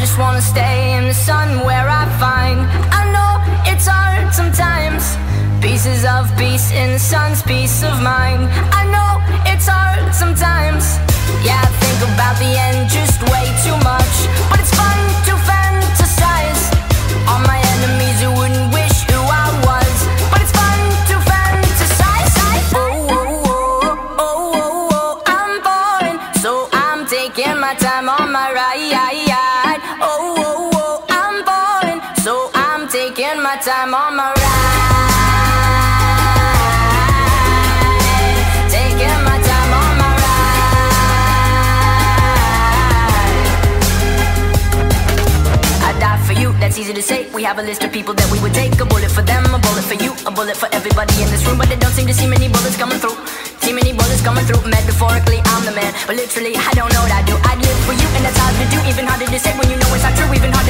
just wanna stay in the sun where I find. I know it's hard sometimes. Pieces of peace in the sun's peace of mind. I know it's hard sometimes. Yeah, I think about the end just way too much. But it's fun to fantasize. On my enemies who wouldn't wish who I was. But it's fun to fantasize. Oh, oh, oh, oh, oh, oh, I'm falling So I'm taking my time on my ride. Time on my ride. Taking my time on my ride. I die for you, that's easy to say. We have a list of people that we would take. A bullet for them, a bullet for you, a bullet for everybody in this room. But they don't seem to see many bullets coming through. See many bullets coming through. Metaphorically, I'm the man. But literally, I don't know what I do. I'd live for you, and that's hard to do. Even harder to say when you know it's not true. Even harder